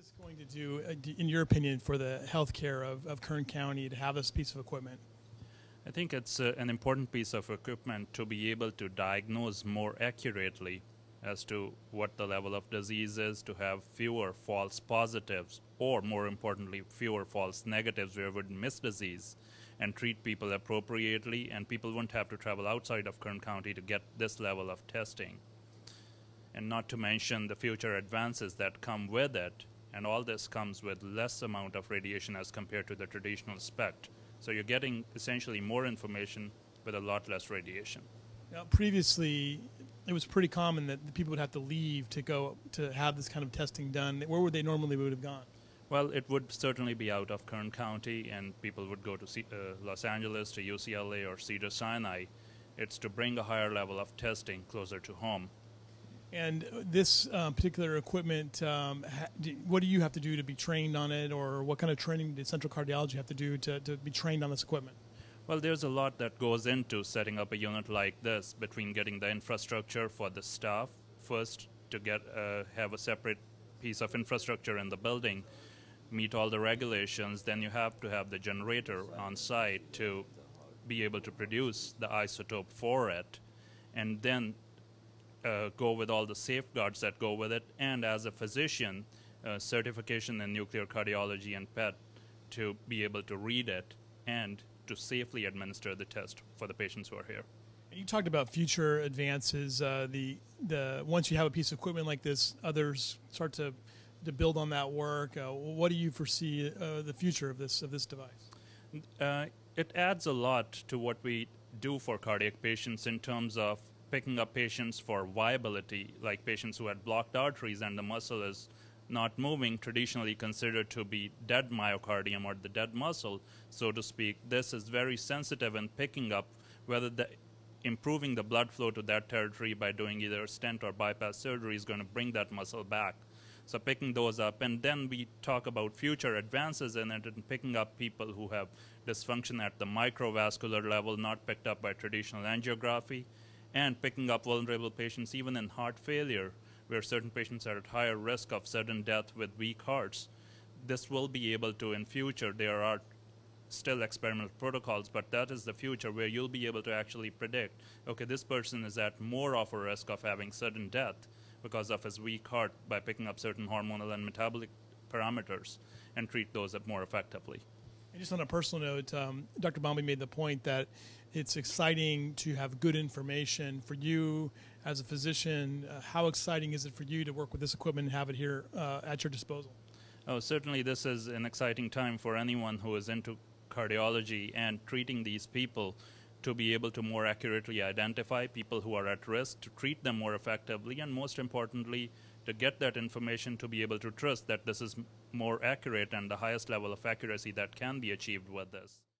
this going to do, uh, in your opinion, for the healthcare of, of Kern County to have this piece of equipment? I think it's uh, an important piece of equipment to be able to diagnose more accurately as to what the level of disease is, to have fewer false positives, or more importantly, fewer false negatives where we would miss disease and treat people appropriately, and people wouldn't have to travel outside of Kern County to get this level of testing. And not to mention the future advances that come with it, and all this comes with less amount of radiation as compared to the traditional SPECT. So you're getting essentially more information with a lot less radiation. Now, previously, it was pretty common that the people would have to leave to go to have this kind of testing done. Where would they normally would have gone? Well, it would certainly be out of Kern County, and people would go to C- uh, Los Angeles, to UCLA, or Cedar Sinai. It's to bring a higher level of testing closer to home. And this um, particular equipment, um, ha- do, what do you have to do to be trained on it, or what kind of training did Central Cardiology have to do to, to be trained on this equipment? Well, there's a lot that goes into setting up a unit like this between getting the infrastructure for the staff first to get uh, have a separate piece of infrastructure in the building, meet all the regulations. Then you have to have the generator on site to be able to produce the isotope for it, and then uh, go with all the safeguards that go with it. And as a physician, uh, certification in nuclear cardiology and PET to be able to read it and to safely administer the test for the patients who are here. You talked about future advances. Uh, the the once you have a piece of equipment like this, others start to to build on that work. Uh, what do you foresee uh, the future of this of this device? Uh, it adds a lot to what we do for cardiac patients in terms of picking up patients for viability, like patients who had blocked arteries and the muscle is not moving, traditionally considered to be dead myocardium or the dead muscle, so to speak. This is very sensitive in picking up whether the improving the blood flow to that territory by doing either stent or bypass surgery is going to bring that muscle back. So picking those up, and then we talk about future advances in it and picking up people who have dysfunction at the microvascular level, not picked up by traditional angiography, and picking up vulnerable patients even in heart failure, where certain patients are at higher risk of sudden death with weak hearts. This will be able to, in future, there are still experimental protocols, but that is the future where you'll be able to actually predict okay, this person is at more of a risk of having sudden death because of his weak heart by picking up certain hormonal and metabolic parameters and treat those more effectively. And just on a personal note, um, Dr. Bombi made the point that it's exciting to have good information for you as a physician. Uh, how exciting is it for you to work with this equipment and have it here uh, at your disposal? Oh, certainly, this is an exciting time for anyone who is into cardiology and treating these people to be able to more accurately identify people who are at risk, to treat them more effectively, and most importantly, to get that information to be able to trust that this is more accurate and the highest level of accuracy that can be achieved with this.